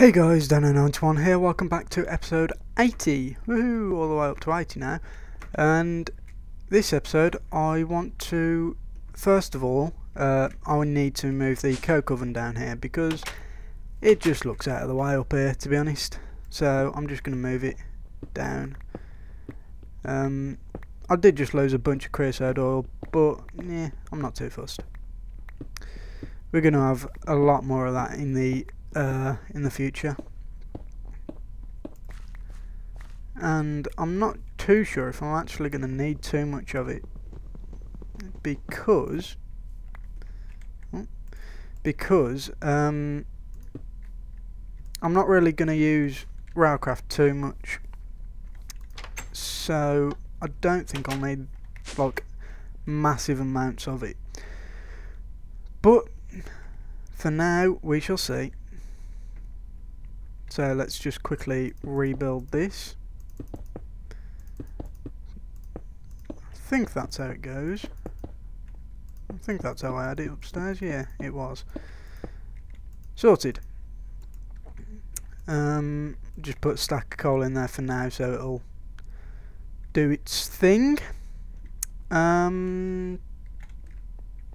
Hey guys, Dano91 here, welcome back to episode 80, woohoo, all the way up to 80 now, and this episode I want to, first of all, uh, I need to move the coke oven down here because it just looks out of the way up here to be honest, so I'm just going to move it down. Um, I did just lose a bunch of creosote oil, but yeah, I'm not too fussed. We're going to have a lot more of that in the uh, in the future. And I'm not too sure if I'm actually going to need too much of it because because um, I'm not really going to use Railcraft too much. So I don't think I'll need like massive amounts of it. But for now we shall see so let's just quickly rebuild this. I think that's how it goes. I think that's how I had it upstairs. Yeah, it was. Sorted. Um, just put a stack of coal in there for now so it'll do its thing. Um,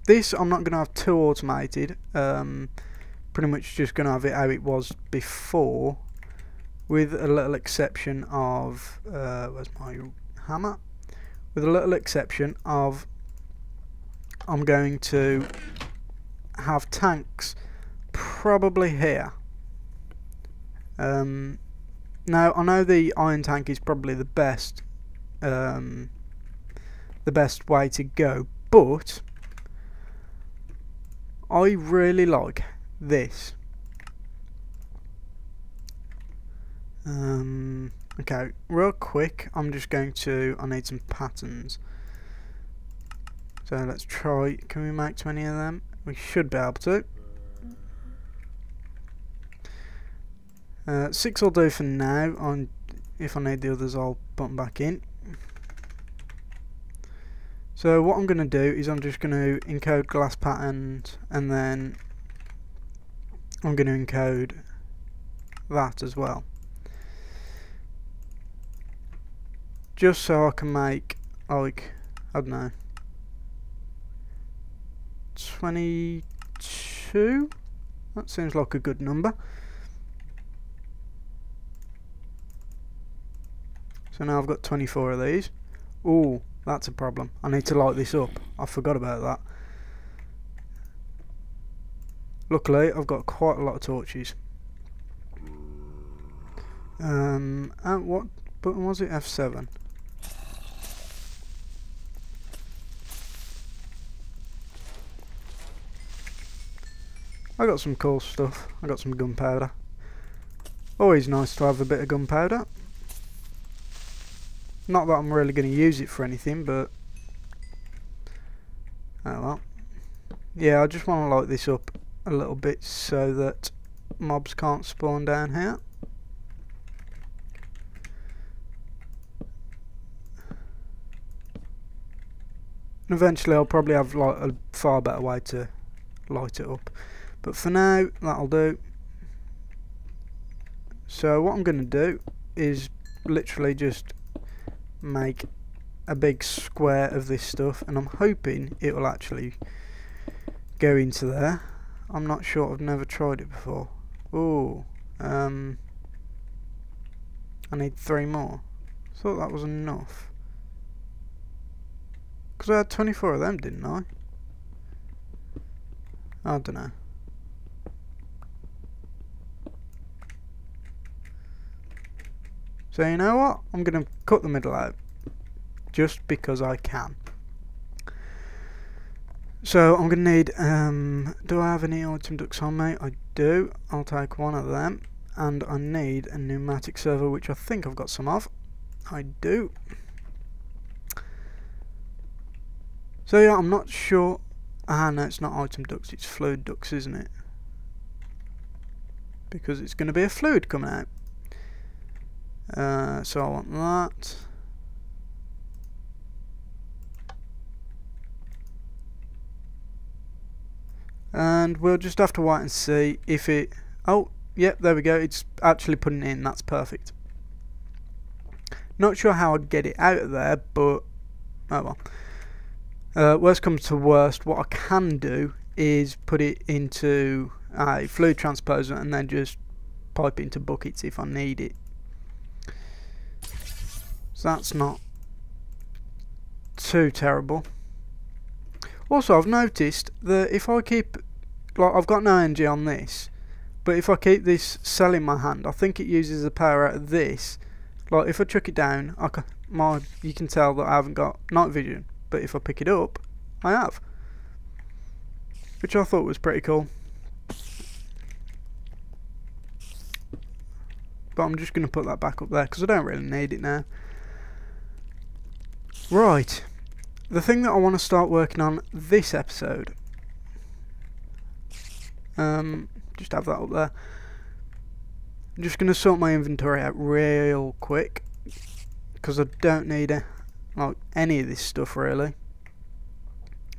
this I'm not going to have too automated. Um, pretty much just going to have it how it was before with a little exception of uh, where's my hammer? With a little exception of I'm going to have tanks probably here. Um, now I know the iron tank is probably the best um, the best way to go but I really like this. Um, okay, real quick, I'm just going to, I need some patterns. So let's try, can we make 20 of them? We should be able to. Uh, six will do for now, on, if I need the others I'll put them back in. So what I'm going to do is I'm just going to encode glass patterns and then I'm going to encode that as well. Just so I can make, like, I don't know, 22? That seems like a good number. So now I've got 24 of these. Oh, that's a problem. I need to light this up. I forgot about that. Luckily, I've got quite a lot of torches. Um, and what button was it? F7. I got some cool stuff. I got some gunpowder. Always nice to have a bit of gunpowder. Not that I'm really going to use it for anything, but... Oh well. Yeah, I just want to light this up a little bit so that mobs can't spawn down here. And eventually I'll probably have like a far better way to light it up. But for now, that'll do. So what I'm going to do is literally just make a big square of this stuff and I'm hoping it will actually go into there. I'm not sure, I've never tried it before. Oh, um, I need three more. Thought that was enough. Because I had 24 of them, didn't I? I don't know. So you know what? I'm going to cut the middle out. Just because I can. So I'm going to need, um, do I have any item ducts on me? I do. I'll take one of them. And I need a pneumatic servo, which I think I've got some of. I do. So yeah, I'm not sure. Ah, no, it's not item ducts, it's fluid ducts, isn't it? Because it's going to be a fluid coming out. Uh, so I want that. And we'll just have to wait and see if it oh yep, there we go. It's actually putting in. That's perfect. Not sure how I'd get it out of there, but oh well. Uh, worst comes to worst, what I can do is put it into a fluid transposer and then just pipe it into buckets if I need it. So that's not too terrible. Also, I've noticed that if I keep, like, I've got no energy on this, but if I keep this cell in my hand, I think it uses the power out of this. Like, if I chuck it down, I can, my, you can tell that I haven't got night vision, but if I pick it up, I have. Which I thought was pretty cool. But I'm just going to put that back up there, because I don't really need it now. Right, the thing that I want to start working on this episode, um, just have that up there. I'm just going to sort my inventory out real quick, because I don't need a, like any of this stuff really.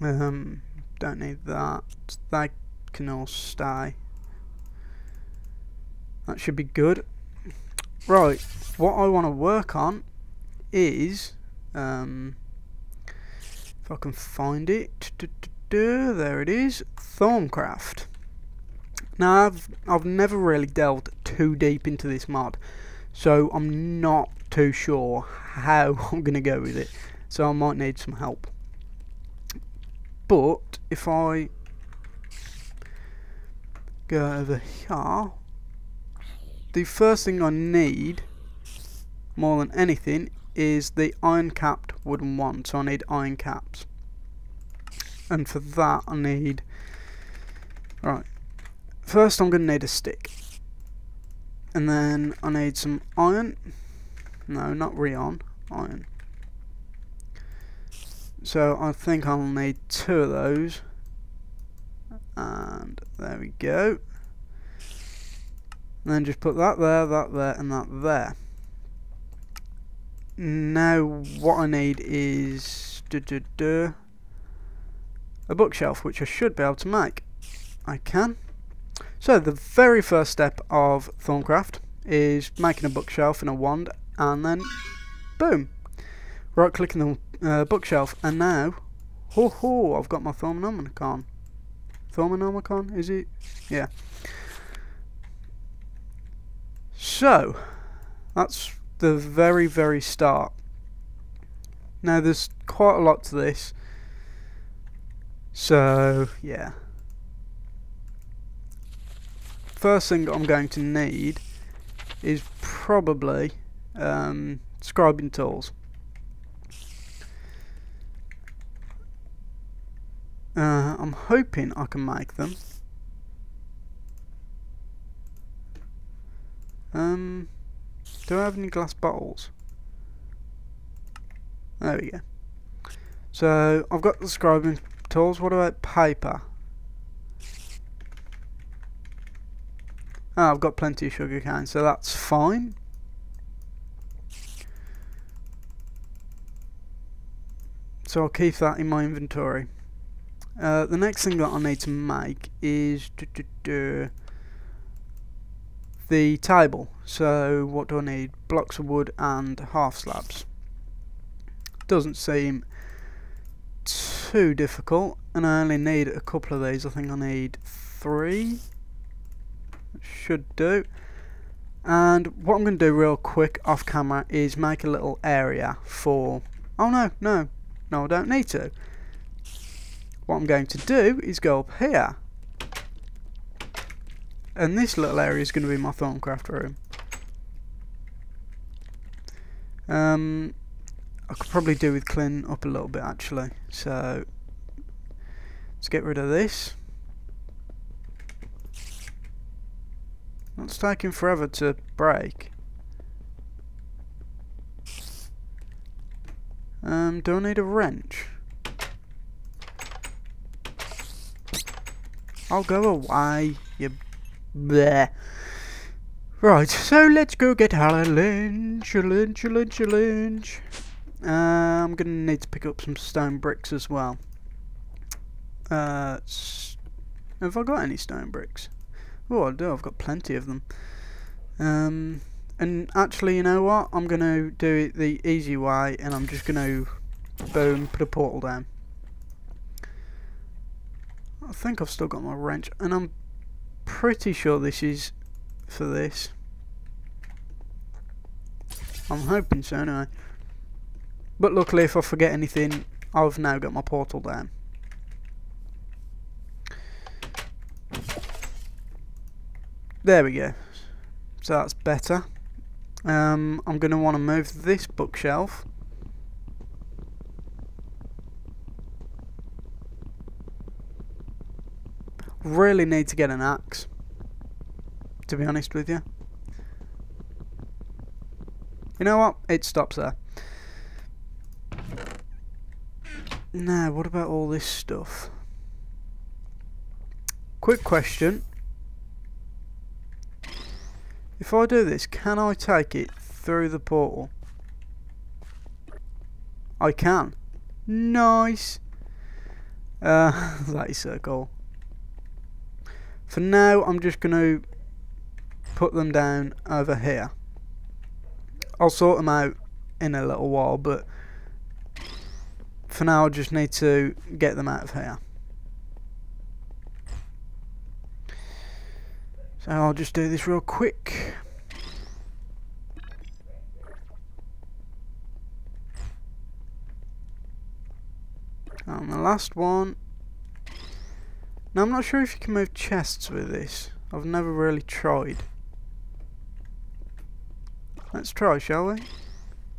Um, don't need that. That can all stay. That should be good. Right, what I want to work on is um, if I can find it, there it is, Thaumcraft. Now I've I've never really delved too deep into this mod, so I'm not too sure how I'm gonna go with it. So I might need some help. But if I go over here, the first thing I need more than anything is the iron capped wooden one. So I need iron caps. And for that I need... Right. First I'm going to need a stick. And then I need some iron. No, not Rheon. Iron. So I think I'll need two of those. And there we go. And then just put that there, that there, and that there. Now what I need is duh, duh, duh, a bookshelf which I should be able to make. I can. So the very first step of Thaumcraft is making a bookshelf and a wand and then boom right clicking the uh, bookshelf and now ho ho I've got my Thaumonomicon Thaumonomicon is it? Yeah so that's the very, very start. Now, there's quite a lot to this. So, yeah. First thing I'm going to need is probably um, scribing tools. Uh, I'm hoping I can make them. Um, do I have any glass bottles? There we go. So, I've got the scribing tools. What about paper? Oh, I've got plenty of sugar cane, so that's fine. So I'll keep that in my inventory. Uh, the next thing that I need to make is the table. So what do I need? Blocks of wood and half slabs. Doesn't seem too difficult and I only need a couple of these. I think I need three. Should do. And what I'm going to do real quick off camera is make a little area for... Oh no, no, no I don't need to. What I'm going to do is go up here and this little area is going to be my Thaumcraft room. Um, I could probably do with cleaning up a little bit actually. So let's get rid of this. It's taking forever to break. Um, do I need a wrench? I'll go away, you Bleh. Right, so let's go get a Lynch, Lynch, Lynch, Lynch. Uh, I'm going to need to pick up some stone bricks as well. Uh, have I got any stone bricks? Oh, I do. I've got plenty of them. Um, and actually, you know what? I'm going to do it the easy way, and I'm just going to, boom, put a portal down. I think I've still got my wrench, and I'm pretty sure this is for this. I'm hoping so anyway. But luckily if I forget anything, I've now got my portal down. There we go. So that's better. Um, I'm going to want to move this bookshelf. Really need to get an axe. To be honest with you. You know what? It stops there. Now, what about all this stuff? Quick question. If I do this, can I take it through the portal? I can. Nice. Uh, that is so cool. For now, I'm just going to put them down over here. I'll sort them out in a little while, but for now I just need to get them out of here. So I'll just do this real quick. And the last one. Now I'm not sure if you can move chests with this. I've never really tried. Let's try, shall we?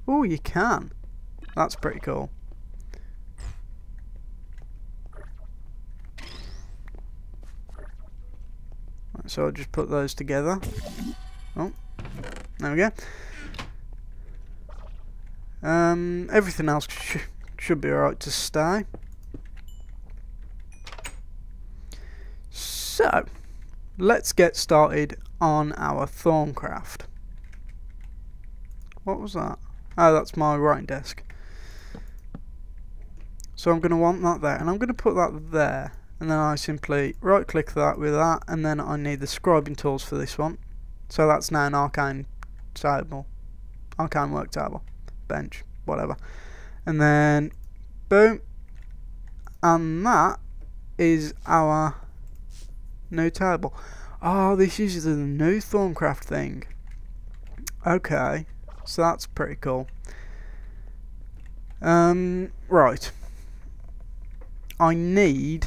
Oh, you can. That's pretty cool. Right, so I'll just put those together. Oh, there we go. Um, everything else sh should be alright to stay. So, let's get started on our Thaumcraft. What was that? Oh, that's my writing desk. So I'm going to want that there, and I'm going to put that there, and then I simply right click that with that, and then I need the scribing tools for this one. So that's now an arcane table, arcane work table, bench, whatever. And then, boom, and that is our new table. Oh, this is the new Thaumcraft thing. Okay, so that's pretty cool. Um, right. I need.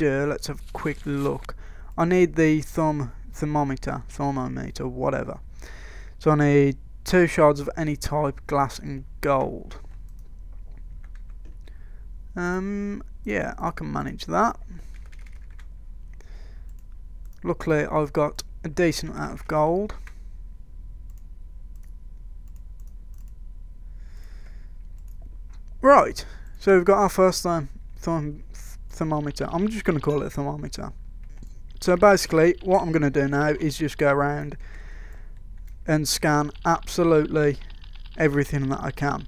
let's have a quick look. I need the thumb thermometer, thermometer, whatever. So I need two shards of any type, glass and gold. Um, yeah, I can manage that. Luckily, I've got a decent amount of gold. Right, so we've got our first um, th thermometer. I'm just going to call it a thermometer. So basically, what I'm going to do now is just go around and scan absolutely everything that I can.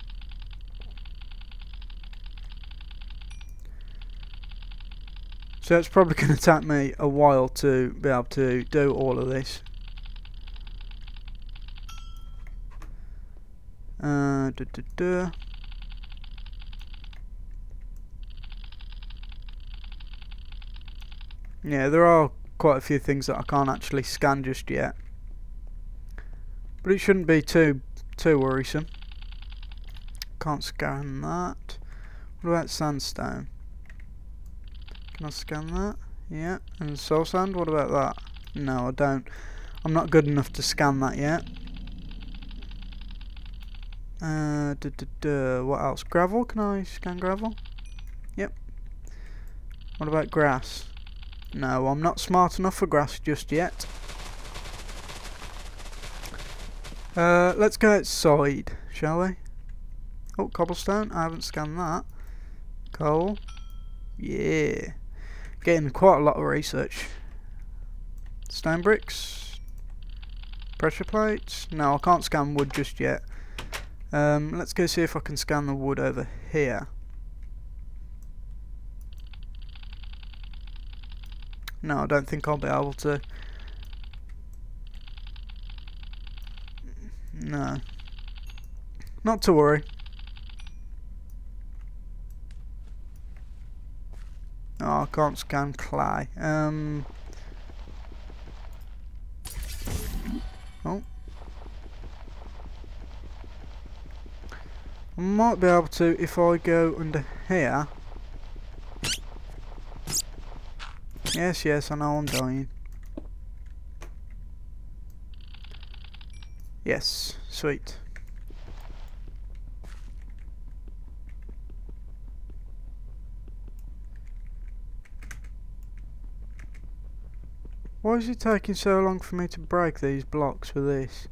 So it's probably going to take me a while to be able to do all of this. Uh, duh, duh, duh. Yeah, there are quite a few things that I can't actually scan just yet. But it shouldn't be too too worrisome. Can't scan that. What about sandstone? Can I scan that? Yeah. And soul sand, what about that? No, I don't. I'm not good enough to scan that yet. Uh, duh, duh, duh. what else? Gravel? Can I scan gravel? Yep. What about grass? No, I'm not smart enough for grass just yet. Uh, let's go outside, shall we? Oh, cobblestone. I haven't scanned that. Coal. Yeah. Getting quite a lot of research. Stone bricks. Pressure plates. No, I can't scan wood just yet. Um, let's go see if I can scan the wood over here. No, I don't think I'll be able to. No. Not to worry. Oh, I can't scan clay. Um. Oh. I might be able to if I go under here. Yes, yes, I know I'm dying. Yes, sweet. Why is it taking so long for me to break these blocks with this?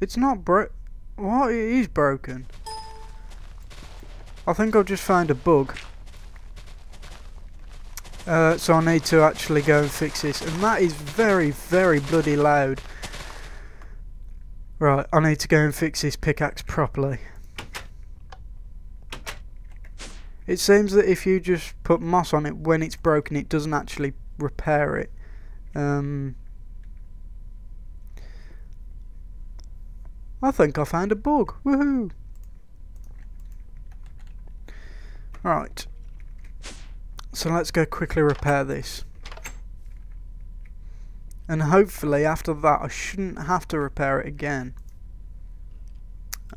It's not bro- What? It is broken. I think I've just found a bug. Uh, so I need to actually go and fix this. And that is very, very bloody loud. Right, I need to go and fix this pickaxe properly. It seems that if you just put moss on it when it's broken, it doesn't actually repair it. Um, I think I found a bug. Woohoo! Right. So let's go quickly repair this. And hopefully after that I shouldn't have to repair it again.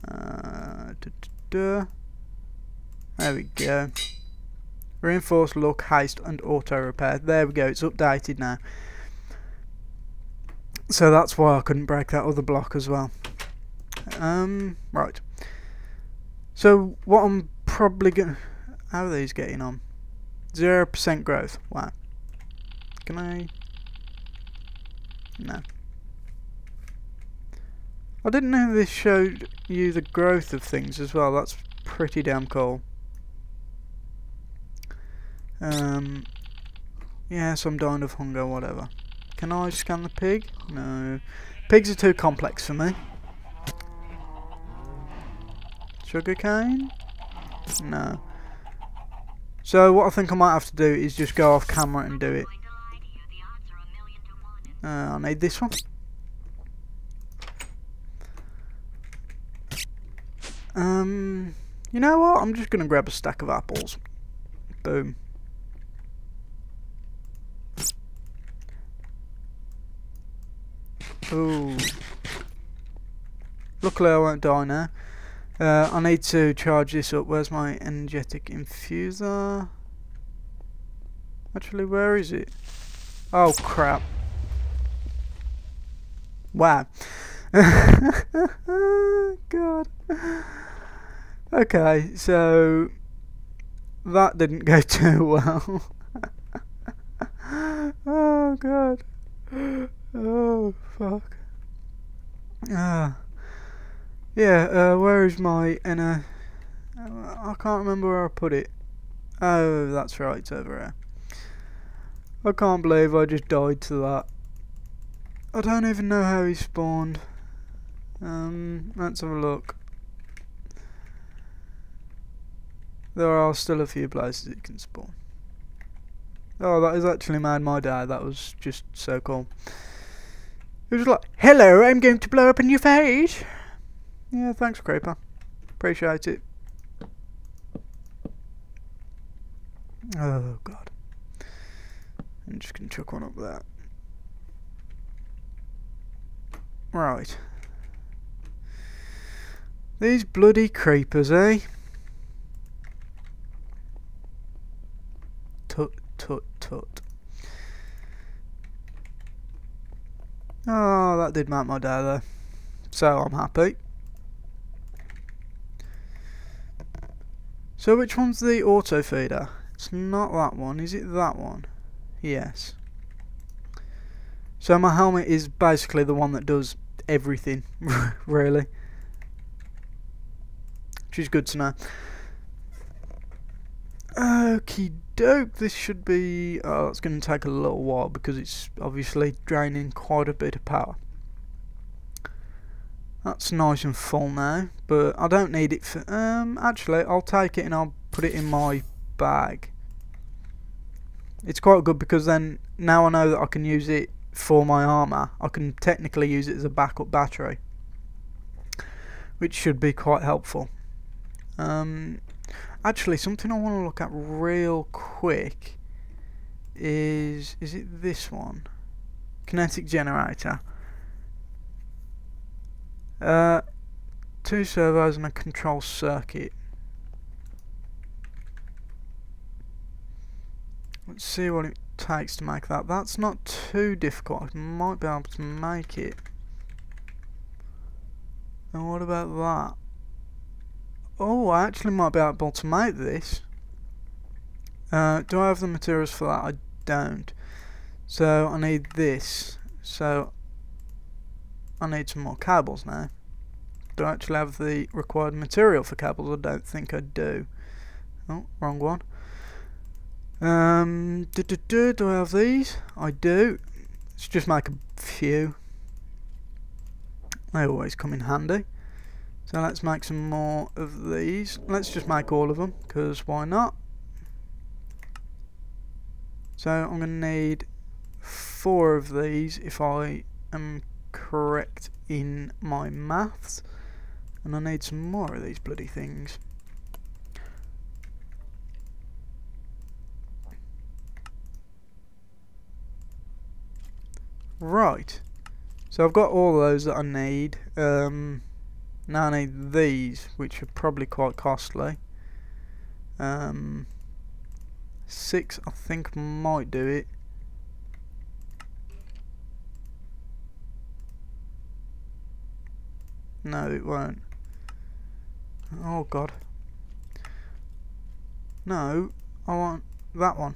Uh, duh, duh, duh. There we go. Reinforced look, haste and auto repair. There we go, it's updated now. So that's why I couldn't break that other block as well. Um, right. So what I'm probably going to... How are these getting on? 0% growth. Wow. Can I... No. I didn't know this showed you the growth of things as well. That's pretty damn cool. Um, yes, I'm dying of hunger, whatever. Can I scan the pig? No. Pigs are too complex for me. Sugarcane? No. So what I think I might have to do is just go off camera and do it. Uh, I need this one. Um, you know what? I'm just going to grab a stack of apples. Boom. Ooh. Luckily I won't die now. Uh, I need to charge this up. Where's my energetic infuser? Actually, where is it? Oh, crap. Wow. God. Okay, so that didn't go too well. oh god. Oh fuck. Ah. Yeah, uh, where is my inner... Uh, I can't remember where I put it. Oh, that's right, it's over there. I can't believe I just died to that. I don't even know how he spawned. Um, let's have a look. There are still a few places it can spawn. Oh, that has actually made my day. That was just so cool. It was like, hello, I'm going to blow up in your face. Yeah, thanks, Creeper. Appreciate it. Oh, God. I'm just going to chuck one up there. Right. These bloody creepers, eh? Tut, tut, tut. Oh, that did make my day though. So I'm happy. So which one's the auto feeder? It's not that one, is it that one? Yes. So my helmet is basically the one that does everything, really. Which is good to know. Okie doke, this should be... Oh, it's going to take a little while because it's obviously draining quite a bit of power. That's nice and full now, but I don't need it for... Um, actually, I'll take it and I'll put it in my bag. it's quite good because then now I know that I can use it for my armor. I can technically use it as a backup battery, which should be quite helpful. Um, actually, something I want to look at real quick is is it this one? Kinetic generator. Uh, two servos and a control circuit. Let's see what it takes to make that. That's not too difficult. I might be able to make it. And what about that? Oh, I actually might be able to make this. Uh, do I have the materials for that? I don't. So I need this. So I need some more cables now. Do I actually have the required material for cables? I don't think I do. Oh, wrong one. Um, do, do, do, do I have these? I do. Let's just make a few. They always come in handy. So let's make some more of these. Let's just make all of them, because why not? So I'm going to need four of these if I am correct in my maths. And I need some more of these bloody things. Right. So I've got all those that I need. Um, now I need these, which are probably quite costly. Um, six, I think, might do it. No, it won't. Oh god. No, I want that one.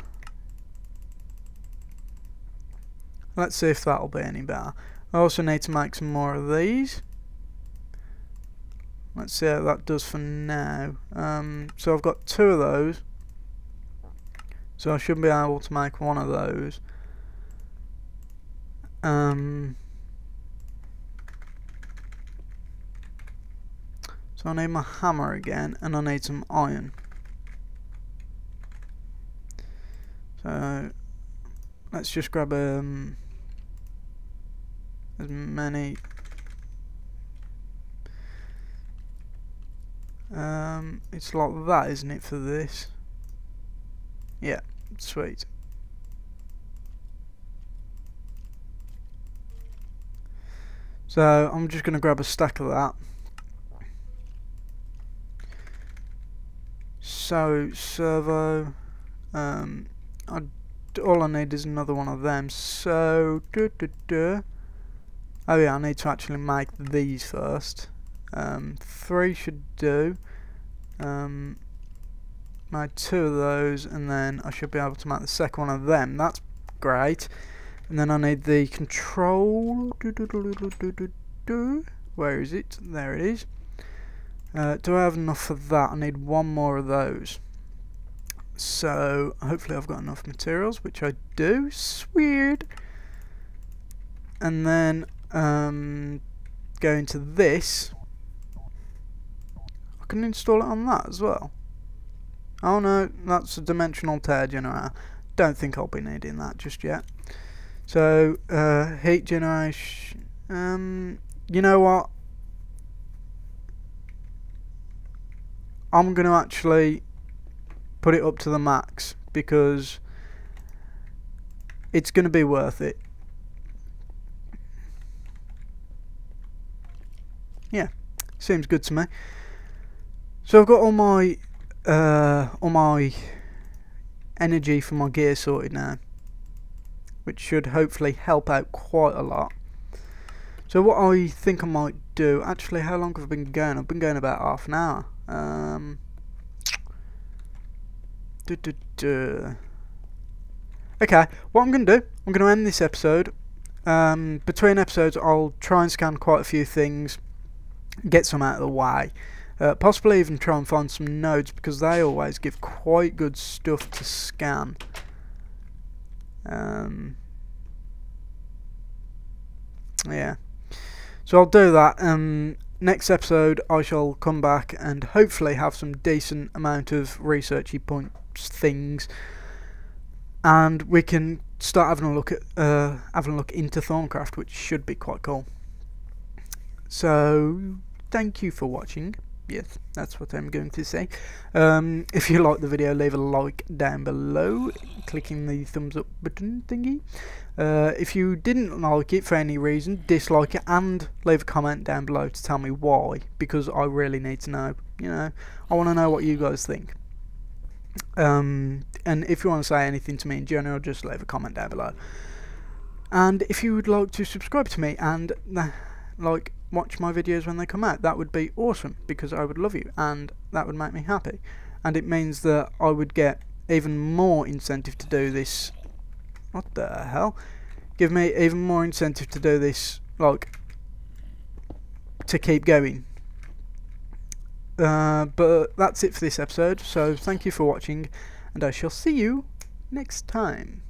Let's see if that'll be any better. I also need to make some more of these. Let's see how that does for now. Um, so I've got two of those. So I should be able to make one of those. Um, so I need my hammer again and I need some iron. So let's just grab um, as many um, it's like that isn't it for this yeah sweet so I'm just gonna grab a stack of that so servo um, I, all I need is another one of them so duh, duh, duh. Oh yeah, I need to actually make these first. Um, three should do. Um, make two of those, and then I should be able to make the second one of them. That's great. And then I need the control. Where is it? There it is. Uh, do I have enough for that? I need one more of those. So hopefully I've got enough materials, which I do. Sweet. And then um, go into this, can install it on that as well. Oh no, that's a dimensional tear generator. Don't think I'll be needing that just yet. So, uh, heat generation, um, you know what? I'm going to actually put it up to the max because it's going to be worth it. yeah, seems good to me. So I've got all my uh, all my energy for my gear sorted now, which should hopefully help out quite a lot. So what I think I might do, actually, how long have I been going? I've been going about half an hour. Um, duh, duh, duh. Okay, what I'm going to do, I'm going to end this episode. Um, between episodes, I'll try and scan quite a few things get some out of the way. Uh, possibly even try and find some nodes because they always give quite good stuff to scan. Um, yeah. So I'll do that. Um, next episode I shall come back and hopefully have some decent amount of researchy points things and we can start having a look at uh, having a look into Thaumcraft, which should be quite cool. So, thank you for watching. Yes, that's what I'm going to say. Um, if you like the video, leave a like down below, clicking the thumbs up button thingy. Uh, if you didn't like it for any reason, dislike it and leave a comment down below to tell me why, because I really need to know. You know, I want to know what you guys think. Um, and if you want to say anything to me in general, just leave a comment down below. And if you would like to subscribe to me and like watch my videos when they come out, that would be awesome because I would love you and that would make me happy. And it means that I would get even more incentive to do this what the hell? Give me even more incentive to do this, like, to keep going. Uh, but that's it for this episode, so thank you for watching, and I shall see you next time.